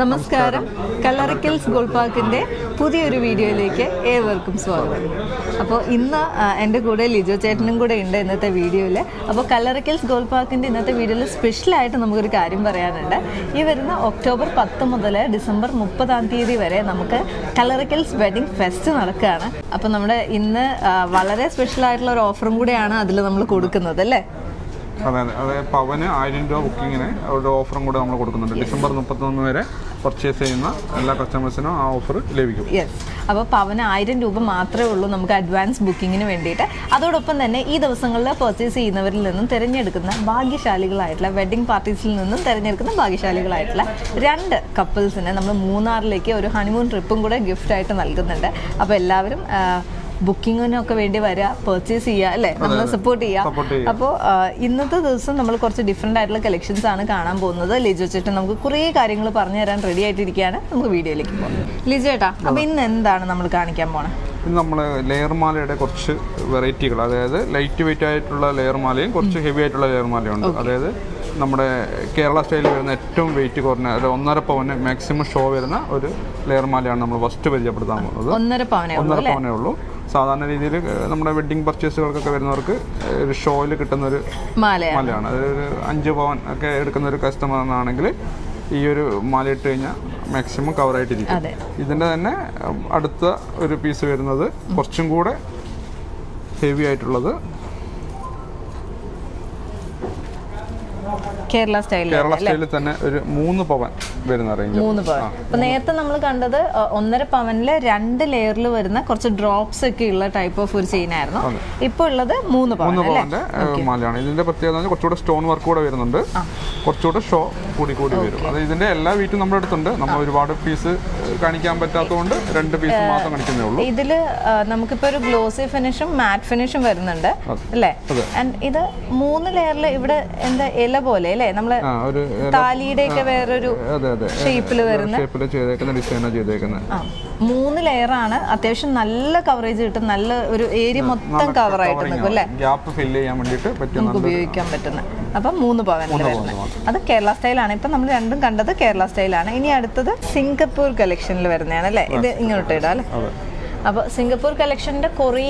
നമസ്കാരം. കല്ലറക്കൽസ് ഗോൾ പാർക്കിന്റെ പുതിയൊരു വീഡിയോയിലേക്ക് ഏവർക്കും സ്വാഗതം. അപ്പോൾ ഇന്ന് എന്റെ കൂടെ ലിജോ ചേട്ടനും കൂടെ ഉണ്ട് ഇന്നത്തെ വീഡിയോയിൽ അപ്പോൾ കല്ലറക്കൽസ് ഗോൾ പാർക്കിന്റെ ഇന്നത്തെ വീഡിയോയിൽ സ്പെഷ്യലായിട്ട് നമുക്കൊരു കാര്യം പറയാനുണ്ട്. ഈ വരുന്ന ഒക്ടോബർ പത്ത് മുതൽ ഡിസംബർ മുപ്പതാം തീയതി വരെ നമുക്ക് കല്ലറക്കൽസ് വെഡിങ് ഫെസ്റ്റ് നടക്കുകയാണ്. അപ്പോൾ നമ്മുടെ ഇന്ന് വളരെ സ്പെഷ്യൽ ആയിട്ടുള്ള ഒരു ഓഫറും കൂടെയാണ് അതിൽ നമ്മൾ കൊടുക്കുന്നത് അല്ലേ? അതെ അതെ. അതെ പവന് ആയിരം രൂപ ബുക്കിങ്ങിന് ഒരു ഓഫറും കൂടെ നമ്മൾ കൊടുക്കുന്നുണ്ട്. ഡിസംബർ മുപ്പത്തൊന്ന് വരെ പർച്ചേസ് ചെയ്യുന്ന എല്ലാ കസ്റ്റമേഴ്സിനും ആ ഓഫർ ലഭിക്കും. യെസ് അപ്പോൾ പവന് ആയിരം രൂപ മാത്രമേ ഉള്ളൂ നമുക്ക് അഡ്വാൻസ് ബുക്കിങ്ങിന് വേണ്ടിയിട്ട്. അതോടൊപ്പം തന്നെ ഈ ദിവസങ്ങളിൽ പർച്ചേസ് ചെയ്യുന്നവരിൽ നിന്നും തിരഞ്ഞെടുക്കുന്ന ഭാഗ്യശാലികളായിട്ടുള്ള വെഡിങ് പാർട്ടീസിൽ നിന്നും തിരഞ്ഞെടുക്കുന്ന ഭാഗ്യശാലികളായിട്ടുള്ള രണ്ട് കപ്പിൾസിന് നമ്മൾ മൂന്നാറിലേക്ക് ഒരു ഹണിമൂൺ ട്രിപ്പും കൂടെ ഗിഫ്റ്റായിട്ട് നൽകുന്നുണ്ട്. അപ്പോൾ എല്ലാവരും ബുക്കിങ്ങിനൊക്കെ വേണ്ടി വരാ പർച്ചേസ് ചെയ്യുക അല്ലേ? നമ്മൾ സപ്പോർട്ട് ചെയ്യുക അപ്പോ അപ്പോൾ ഇന്നത്തെ ദിവസം നമ്മൾ കുറച്ച് ഡിഫറെന്റ് ആയിട്ടുള്ള കളക്ഷൻസ് ആണ് കാണാൻ പോകുന്നത്. ലിജോ ചേട്ടൻ നമുക്ക് കുറേ കാര്യങ്ങൾ പറഞ്ഞു തരാൻ റെഡി ആയിട്ടിരിക്കുകയാണ്. നമുക്ക് വീഡിയോയിലേക്ക് പോകാം ലിജോ ചേട്ടാ അപ്പോൾ ഇന്ന് എന്താണ് നമ്മൾ കാണിക്കാൻ പോണേ? ഇന്ന് നമ്മൾ ലെയർ മാലയുടെ കുറച്ച് വെറൈറ്റികൾ അതായത് ലൈറ്റ് വെയിറ്റ് ആയിട്ടുള്ള ലെയർ മാലയും കുറച്ച് ഹെവി ആയിട്ടുള്ള ലെയർ മാലയും ഉണ്ട്. അതായത് നമ്മുടെ കേരള സ്റ്റൈലിൽ വരുന്ന ഏറ്റവും വെയിറ്റ് കുറഞ്ഞ അതായത് ഒന്നര പവന് മാക്സിമം ഷോ വരുന്ന ഒരു ലെയർ മാലയാണ് നമ്മൾ ഫസ്റ്റ് പരിചയപ്പെടുത്താൻ പോകുന്നത്. ഒന്നര പവനേ ഉള്ളൂ. സാധാരണ രീതിയിൽ നമ്മുടെ വെഡ്ഡിംഗ് പർച്ചേസുകൾക്കൊക്കെ വരുന്നവർക്ക് ഒരു ഷോയിൽ കിട്ടുന്ന ഒരു മാലയാണ്. മാലയാണ് അതൊരു അഞ്ച് പവൻ ഒക്കെ എടുക്കുന്ന ഒരു കസ്റ്റമർ എന്നാണെങ്കിൽ ഈ ഒരു മാല ഇട്ട് കഴിഞ്ഞാൽ മാക്സിമം കവർ ആയിട്ടിരിക്കും. അതെ. ഇതിന്റെ തന്നെ അടുത്ത ഒരു പീസ് വരുന്നത് കുറച്ചും കൂടെ ഹെവി ആയിട്ടുള്ളത് കേരള സ്റ്റൈലിൽ കേരള സ്റ്റൈലിൽ തന്നെ ഒരു മൂന്ന് പവൻ വരുന്ന റേഞ്ച് മൂന്ന് പവൻ. അപ്പൊ നേരത്തെ നമ്മൾ കണ്ടത് ഒന്നര പവനിൽ രണ്ട് ലെയറിൽ വരുന്ന കുറച്ച് ഡ്രോപ്സ് ഒക്കെ ഉള്ള ടൈപ്പ് ഓഫ് ഒരു ചെയിൻ ആയിരുന്നു. ഇപ്പൊ ഉള്ളത് മൂന്ന് പവൻ മൂന്ന് പവന്റെ മാലയാണ്. ഇതിന്റെ പ്രത്യേകത കുറച്ചുകൂടെ സ്റ്റോൺ വർക്ക് കൂടെ വരുന്നുണ്ട്. കുറച്ചുകൂടെ ഷോ കൂടി കൂടി വരും. അത് ഇതിന്റെ എല്ലാ വീട്ടും നമ്മുടെ അടുത്തുണ്ട്. നമ്മൾ ഒരുപാട് പീസ് കാണിക്കാൻ പറ്റാത്തതുകൊണ്ട് രണ്ട് പീസ് മാത്രം കാണിക്കുന്നേ ഉള്ളൂ. ഇതിൽ നമുക്കിപ്പോ ഒരു ഗ്ലോസി ഫിനിഷും മാറ്റ് ഫിനിഷും വരുന്നുണ്ട് അല്ലേ? ആൻഡ് ഇത് മൂന്ന് ലെയറിൽ ഇവിടെ എന്താ ഇല പോലെ അല്ലേ? നമ്മൾ താലിയുടെ ഒക്കെ വേറൊരു ഷേപ്പിൽ വരുന്ന ഷേപ്പിൽ ചെയ്തേക്കുന്ന ഡിസൈനാണ് ചെയ്തേക്കുന്നത് ആ മൂന്ന് ലെയറാണ് അത്യാവശ്യം നല്ല കവറേജ് കിട്ടും. നല്ല ഒരു ഏരിയ മൊത്തം കവർ ആയിട്ട് നിൽക്കും അല്ലേ? ഗ്യാപ്പ് ഫില്ല് ചെയ്യാൻ വേണ്ടിയിട്ട് നമുക്ക് ഉപയോഗിക്കാൻ പറ്റുന്ന. അപ്പം മൂന്ന് പവനിൽ വരുന്നത്. അത് കേരള സ്റ്റൈലാണ് ഇപ്പം നമ്മൾ രണ്ടും കണ്ടത് കേരള സ്റ്റൈലാണ് ഇനി അടുത്തത് സിംഗപ്പൂർ കളക്ഷനിൽ വരുന്നതാണ് അല്ലേ? ഇത് ഇങ്ങോട്ട് ഇടാം അല്ലേ? അപ്പൊ അപ്പോൾ സിംഗപ്പൂർ കളക്ഷന്റെ കുറേ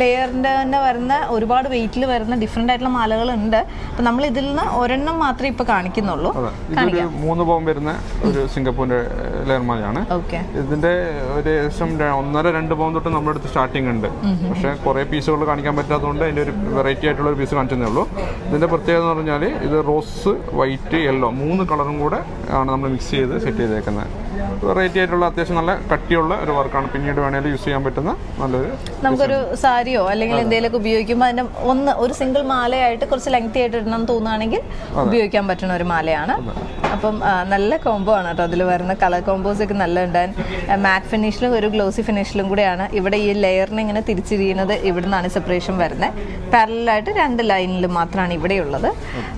ലെയറിന്റെ തന്നെ വരുന്ന ഒരുപാട് വെയിറ്റിൽ വരുന്ന ഡിഫറെന്റ് ആയിട്ടുള്ള മാലകളുണ്ട്. അപ്പം നമ്മൾ ഇതിൽ നിന്ന് ഒരെണ്ണം മാത്രമേ ഇപ്പോൾ കാണിക്കുന്നുള്ളൂ. മൂന്ന് പവൻ വരുന്ന ഒരു സിംഗപ്പൂരിന്റെ ലെയർമാലയാണ് ഓക്കെ. ഇതിന്റെ ഒരു ഏകദേശം ഒന്നര രണ്ട് പവൻ തൊട്ട് നമ്മുടെ അടുത്ത് സ്റ്റാർട്ടിംഗ് ഉണ്ട്. പക്ഷേ കുറേ പീസുകൾ കാണിക്കാൻ പറ്റാത്തതുകൊണ്ട് അതിന്റെ ഒരു വെറൈറ്റി ആയിട്ടുള്ള ഒരു പീസ് കാണിച്ചതേ ഉള്ളൂ. ഇതിന്റെ പ്രത്യേകത എന്ന് പറഞ്ഞാൽ ഇത് റോസ് വൈറ്റ് യെല്ലോ മൂന്ന് കളറും കൂടെ ആണ് നമ്മൾ മിക്സ് ചെയ്ത് സെറ്റ് ചെയ്തേക്കുന്നത്. വെറൈറ്റി ആയിട്ടുള്ള അത്യാവശ്യം നല്ല കട്ടിയുള്ള ഒരു വർക്കാണ് പിന്നീട് വേണേലും യൂസ് ചെയ്യാൻ പറ്റുന്ന നല്ലൊരു നമുക്കൊരു സാരിയോ അല്ലെങ്കിൽ എന്തെങ്കിലുമൊക്കെ ഉപയോഗിക്കുമ്പോൾ അതിന്റെ ഒന്ന് ഒരു സിംഗിൾ മാലയായിട്ട് കുറച്ച് ലെങ്തി ആയിട്ട് ഇടണം എന്ന് തോന്നുകയാണെങ്കിൽ ഉപയോഗിക്കാൻ പറ്റുന്ന ഒരു മാലയാണ്. അപ്പം നല്ല കോംബോ ആണ് കേട്ടോ അതിൽ വരുന്ന കളർ കോംബോസ് ഒക്കെ നല്ല ഉണ്ടായിരുന്നു മാറ്റ് ഫിനിഷിലും ഒരു ഗ്ലോസി ഫിനിഷിലും കൂടെയാണ് ഇവിടെ ഈ ലെയറിനെ ഇങ്ങനെ തിരിച്ചിരിയുന്നത്. ഇവിടെ നിന്നാണ് സെപ്പറേഷൻ വരുന്നത് പാരലായിട്ട് രണ്ട് ലൈനിൽ മാത്രമാണ് ഇവിടെയുള്ളത്.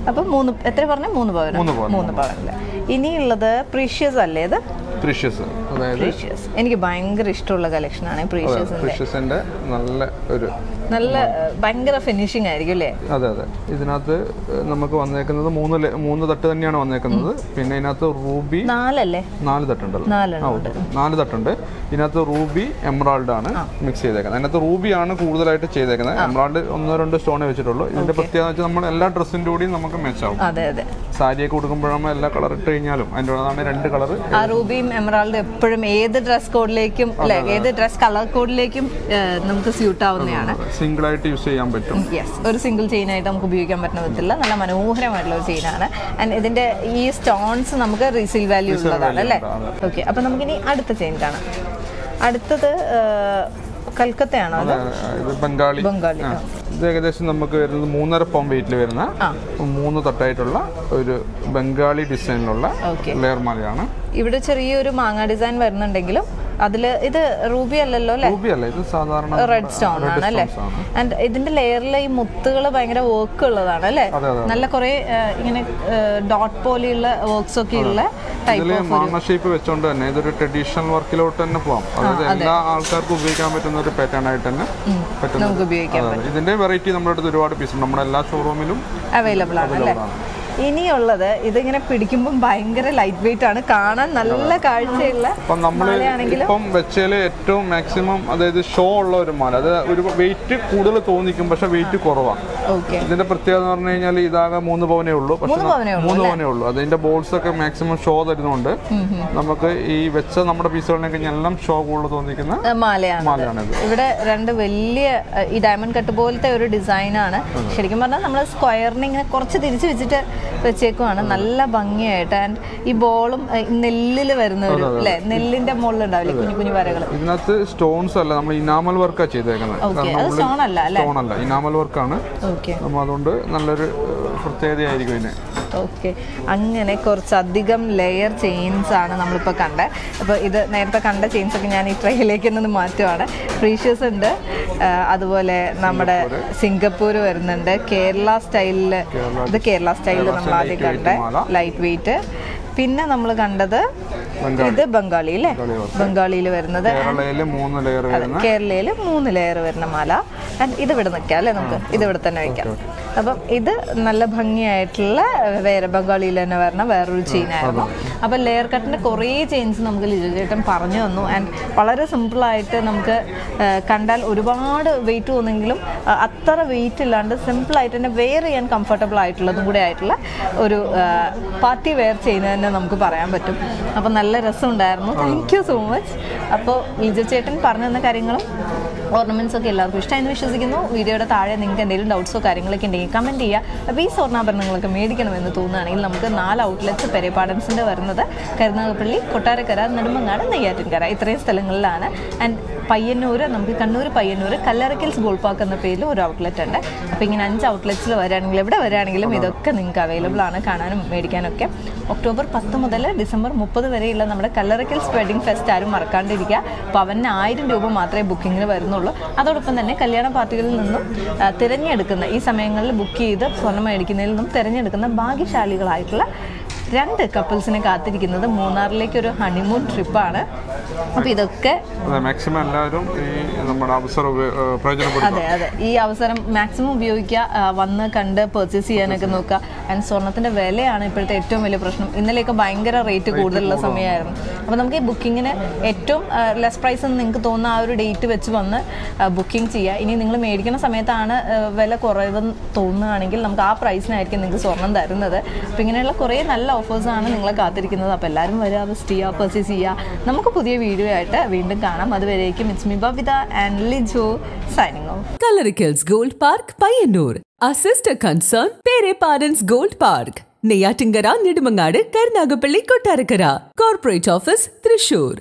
അപ്പം മൂന്ന് എത്ര പറഞ്ഞു? മൂന്ന് പവൻ മൂന്ന് പവൻ. മൂന്ന് പവനിൽ ഇനിയുള്ളത് പ്രീഷ്യസ് അല്ലേ ഇത്? പ്രീഷ്യസ് അതായത് എനിക്ക് ഭയങ്കര ഇഷ്ടമുള്ള കളക്ഷനാണ് പ്രീഷ്യസിന്റെ പ്രീഷ്യസിന്റെ നല്ല ഒരു നല്ല ഭയങ്കര ഫിനിഷിംഗ് ആയിരിക്കും അല്ലേ? അതെ അതെ. ഇതിനകത്ത് നമുക്ക് വന്നേക്കുന്നത് മൂന്ന് മൂന്ന് തട്ട് തന്നെയാണ് വന്നേക്കുന്നത്. പിന്നെ ഇതിനകത്ത് റൂബി നാലല്ലേ? നാല് തട്ടുണ്ടല്ലോ. നാല് തട്ടുണ്ട്. ഇതിനകത്ത് റൂബി എമറാൾഡ് ആണ് മിക്സ് ചെയ്തേക്കുന്നത്. അതിനകത്ത് റൂബി ആണ് കൂടുതലായിട്ട് ചെയ്തേക്കുന്നത്. എമറാൾഡ് ഒന്നോ രണ്ടോ സ്റ്റോണേ വെച്ചിട്ടുള്ളൂ. ഇതിന്റെ പ്രത്യേകത വെച്ചാൽ നമ്മൾ എല്ലാ ഡ്രസ്സിന്റെ കൂടി നമുക്ക് മെച്ചാവും അതെ അതെ. സാരിയൊക്കെ കൊടുക്കുമ്പോഴാകുമ്പോൾ എല്ലാ കളർ ഇട്ട് കഴിഞ്ഞാലും അതിന്റെ രണ്ട് കളർ ആ റൂബിയും എമറാൾഡും എപ്പോഴും ഏത് ഡ്രസ് കോഡിലേക്കും അല്ലെ ഏത് ഡ്രസ് കളർ കോഡിലേക്കും നമുക്ക് സ്യൂട്ട് ആവുന്നതാണ് സിംഗിൾ ആയിട്ട് യൂസ് ചെയ്യാൻ പറ്റും. യെസ് ഒരു സിംഗിൾ ചെയിൻ ആയിട്ട് നമുക്ക് ഉപയോഗിക്കാൻ പറ്റുന്ന വിധത്തില്ല നല്ല മനോഹരമായിട്ടുള്ള ഒരു ചെയിനാണ് ആൻഡ് ഇതിന്റെ ഈ സ്റ്റോൺസ് നമുക്ക് റീസെയിൽ വാല്യൂ ഉള്ളതാണ് അല്ലേ? ഓക്കെ അപ്പൊ നമുക്കിനി അടുത്ത ചെയിൻ കാണാം. അടുത്തത് കൽക്കത്തയാണോ ഇത് ബംഗാളി. ബംഗാളി. ഇത് ഏകദേശം നമുക്ക് വരുന്നത് മൂന്നര പൗണ്ട് വെയിറ്റിൽ വരുന്ന മൂന്ന് തട്ടായിട്ടുള്ള ഒരു ബംഗാളി ഡിസൈനിലുള്ള ലെയർ മാലയാണ്. ഇവിടെ ചെറിയൊരു മാങ്ങ ഡിസൈൻ വരുന്നുണ്ടെങ്കിലും അതിൽ ഇത് റൂബി അല്ലല്ലോ അല്ലേ? റൂബി അല്ല ഇത് സാധാരണ റെഡ് സ്റ്റോൺ ആണ്. അല്ലേ ആൻഡ് ഇതിന്റെ ലെയറിൽ ഈ മുത്തുകൾ ഭയങ്കര വർക്ക് ഉള്ളതാണ് അല്ലേ. നല്ല കുറെ ഇങ്ങനെ ഡോട്ട് പോലെയുള്ള വർക്ക്സ് ഒക്കെ ഉള്ള ടൈപ്പ് മാങ്ങ ഷേപ്പ് വെച്ചോണ്ട് തന്നെ ഇതൊരു ട്രഡീഷണൽ വർക്കിലോട്ട് തന്നെ പോവാം. അതായത് എല്ലാ ആൾക്കാർക്കും ഉപയോഗിക്കാൻ പറ്റുന്ന ഒരു പാറ്റേൺ ആയിട്ട് തന്നെ നമുക്ക് ഉപയോഗിക്കാം. ഇതിന്റെ വെറൈറ്റി നമ്മുടെ അടുത്ത് ഒരുപാട് പീസ് നമ്മുടെ എല്ലാ ഷോറൂമിലും അവൈലബിൾ ആണ് അല്ലേ? ഇനിയുള്ളത് ഇതിങ്ങനെ പിടിക്കുമ്പോൾ ഭയങ്കര ലൈറ്റ് വെയിറ്റ് ആണ്. കാണാൻ നല്ല കാഴ്ചയുള്ള ഇപ്പം വെച്ചതിൽ ഏറ്റവും മാക്സിമം അതായത് ഷോ ഉള്ള ഒരു മാല. അത് ഒരു വെയിറ്റ് കൂടുതൽ തോന്നിക്കും പക്ഷെ വെയിറ്റ് കുറവാണ് ഇതിന്റെ പ്രത്യേകത എന്ന് പറഞ്ഞു കഴിഞ്ഞാൽ ഇതാകെ മൂന്ന് പവനേ ഉള്ളൂ. പക്ഷെ മൂന്ന് പവനേ ഉള്ളൂ, മൂന്ന് പവനേ ഉള്ളൂ. അതിന്റെ ബോൾസ് ഒക്കെ മാക്സിമം ഷോ തരുന്നുണ്ട് നമുക്ക് ഈ വെച്ച നമ്മുടെ പീസുകളിലേക്ക് എല്ലാം ഷോ കൂടുതൽ തോന്നിക്കുന്ന മാലയാണ് ഇവിടെ രണ്ട് വലിയ ഈ ഡയമണ്ട് കട്ട് പോലത്തെ ഒരു ഡിസൈനാണ് ശരിക്കും പറഞ്ഞാൽ നമ്മൾ സ്ക്വയറിനെ ഇങ്ങനെ കുറച്ച് തിരിച്ചു വെച്ചിട്ട് വെച്ചേക്കുവാണ്. നല്ല ഭംഗിയായിട്ട്. ആൻഡ് ഈ ബോളും നെല്ലിൽ വരുന്ന ഒരു അല്ലേ? നെല്ലിന്റെ മുകളിൽ ഉണ്ടാവില്ലേ കുഞ്ഞു കുഞ്ഞു വരകൾ ഇതിനകത്ത് സ്റ്റോൺസ് അല്ല നമ്മൾ ഇനാമൽ വർക്കാണ് ചെയ്തേക്കുന്നത്. സ്റ്റോൺ അല്ല ഇനാമൽ വർക്കാണ് ഓക്കെ നമ്മൾ അതുകൊണ്ട് നല്ലൊരു പ്രത്യേകതയായിരിക്കും ഇതിന്. ഓക്കെ അങ്ങനെ കുറച്ചധികം ലെയർ ചെയിൻസ് ആണ് നമ്മളിപ്പോൾ കണ്ടത് അപ്പോൾ ഇത് നേരത്തെ കണ്ട ചെയിൻസ് ഒക്കെ ഞാൻ ഈ ട്രെയിലേക്ക് നിന്ന് മാറ്റുവാണ്. ഫ്രീഷ്യസ് ഉണ്ട്. അതുപോലെ നമ്മുടെ സിംഗപ്പൂർ വരുന്നുണ്ട്. കേരള സ്റ്റൈലിൽ ഇത് കേരള സ്റ്റൈലിൽ നമ്മൾ ആദ്യം കണ്ട. ലൈറ്റ് വെയിറ്റ് പിന്നെ നമ്മൾ കണ്ടത് ഇത് ബംഗാളി അല്ലേ? ബംഗാളിയിൽ വരുന്നത്. കേരളയിൽ മൂന്ന് ലെയർ വരുന്ന കേരളയിൽ മൂന്ന് ലെയർ വരുന്ന മാല. ആൻഡ് ഇത് ഇവിടെ നിൽക്കാം അല്ലേ നമുക്ക്? ഇത് ഇവിടെ തന്നെ വയ്ക്കാം അപ്പം ഇത് നല്ല ഭംഗിയായിട്ടുള്ള വേറെ ബംഗാളിയിൽ തന്നെ വരുന്ന വേറൊരു ചെയിനായിരുന്നു. അപ്പം ലെയർ കട്ടിന്റെ കുറേ ചെയിൻസ് നമുക്ക് ലിജു ചേട്ടൻ പറഞ്ഞു തന്നു. ആൻഡ് വളരെ സിമ്പിളായിട്ട് നമുക്ക് കണ്ടാൽ ഒരുപാട് വെയിറ്റ് തോന്നെങ്കിലും അത്ര വെയിറ്റ് ഇല്ലാണ്ട് സിമ്പിളായിട്ട് തന്നെ വെയർ ചെയ്യാൻ കംഫർട്ടബിൾ ആയിട്ടുള്ളതും കൂടെ ആയിട്ടുള്ള ഒരു പാർട്ടി വെയർ ചെയ്യുന്നത് തന്നെ നമുക്ക് പറയാൻ പറ്റും. അപ്പം നല്ല രസമുണ്ടായിരുന്നു. താങ്ക് യു സോ മച്ച് അപ്പോൾ ലിജു ചേട്ടൻ പറഞ്ഞു തന്ന കാര്യങ്ങളും ഓർണമെന്റ്സ് ഒക്കെ എല്ലാവർക്കും ഇഷ്ടമായെന്ന് വിശ്വസിക്കുന്നു. വീഡിയോയുടെ താഴെ നിങ്ങൾക്ക് എന്തെങ്കിലും ഡൗട്ട്സോ കാര്യങ്ങളൊക്കെ ഉണ്ടെങ്കിൽ കമന്റ് ചെയ്യുക. അപ്പോൾ ഈ സ്വർണാഭരണങ്ങളൊക്കെ മേടിക്കണമെന്ന് തോന്നുകയാണെങ്കിൽ നമുക്ക് നാല് ഔട്ട്ലെറ്റ്സ് പെരേപാടൻസിന്റെ വരുന്നത്. കരുനാഗപ്പള്ളി കൊട്ടാരക്കര നെടുമങ്ങാട് നെയ്യാറ്റിൻകര. ഇത്രയും സ്ഥലങ്ങളിലാണ്. ആൻഡ് പയ്യന്നൂർ നമുക്ക് കണ്ണൂർ പയ്യന്നൂർ കല്ലറക്കിൽസ് ഗോൾ പാർക്ക് എന്ന പേരിൽ ഒരു ഔട്ട്ലെറ്റ് ഉണ്ട്. അപ്പോൾ ഇങ്ങനെ അഞ്ച് ഔട്ട്ലെറ്റ്സിൽ വരാണെങ്കിലും എവിടെ വരാണെങ്കിലും ഇതൊക്കെ നിങ്ങൾക്ക് അവൈലബിൾ ആണ് കാണാനും മേടിക്കാനൊക്കെ. ഒക്ടോബർ പത്ത് മുതൽ ഡിസംബർ മുപ്പത് വരെയുള്ള നമ്മുടെ കല്ലറക്കിൽസ് വെഡിങ് ഫെസ്റ്റ് ആരും മറക്കാണ്ടിരിക്കുക. പവന് ആയിരം രൂപ മാത്രമേ ബുക്കിങ്ങിന് വരുന്നുള്ളൂ. അതോടൊപ്പം തന്നെ കല്യാണ പാർട്ടികളിൽ നിന്നും തിരഞ്ഞെടുക്കുന്ന ഈ സമയങ്ങളിൽ ബുക്ക് ചെയ്ത് സ്വർണം മേടിക്കുന്നതിൽ നിന്നും തിരഞ്ഞെടുക്കുന്ന ഭാഗ്യശാലികളായിട്ടുള്ള രണ്ട് കപ്പിൾസിനെ കാത്തിരിക്കുന്നത് മൂന്നാറിലേക്ക് ഒരു ഹണിമൂൺ ട്രിപ്പാണ് അപ്പോൾ ഇതൊക്കെ അതെ മാക്സിമം എല്ലാവരും ഈ നമ്മുടെ അവസരം അതെ അതെ. ഈ അവസരം മാക്സിമം ഉപയോഗിക്കുക വന്ന് കണ്ട് പെർച്ചേസ് ചെയ്യാനൊക്കെ നോക്കുക. ആൻഡ് സ്വർണത്തിന്റെ വിലയാണ് ഇപ്പോഴത്തെ ഏറ്റവും വലിയ പ്രശ്നം. ഇന്നലെയൊക്കെ ഭയങ്കര റേറ്റ് കൂടുതലുള്ള സമയമായിരുന്നു. അപ്പോൾ നമുക്ക് ഈ ബുക്കിങ്ങിന് ഏറ്റവും ലെസ് പ്രൈസ് എന്ന് നിങ്ങൾക്ക് തോന്നുന്ന ആ ഒരു ഡേറ്റ് വെച്ച് വന്ന് ബുക്കിംഗ് ചെയ്യുക. ഇനി നിങ്ങൾ മേടിക്കുന്ന സമയത്താണ് വില കുറവെന്ന് തോന്നുകയാണെങ്കിൽ നമുക്ക് ആ പ്രൈസിനായിരിക്കും നിങ്ങൾക്ക് സ്വർണം തരുന്നത്. അപ്പോൾ ഇങ്ങനെയുള്ള കുറേ നല്ല ഓഫേഴ്സാണ് നിങ്ങളെ കാത്തിരിക്കുന്നത്. അപ്പോൾ എല്ലാവരും വരിക വിസിറ്റ് ചെയ്യുക പർച്ചേസ് ചെയ്യുക നമുക്ക് പുതിയ വീഡിയോ ആയിട്ട് വീണ്ടും കാണാം. അതുവരേക്കും it's me Bavitha and Lijo signing off Kalarickals Gold Park Payyanur sister concern, Pere Parents Gold Park. Neyyattinkara Nedumangad Karunagappally Kottarakkara corporate office Thrissur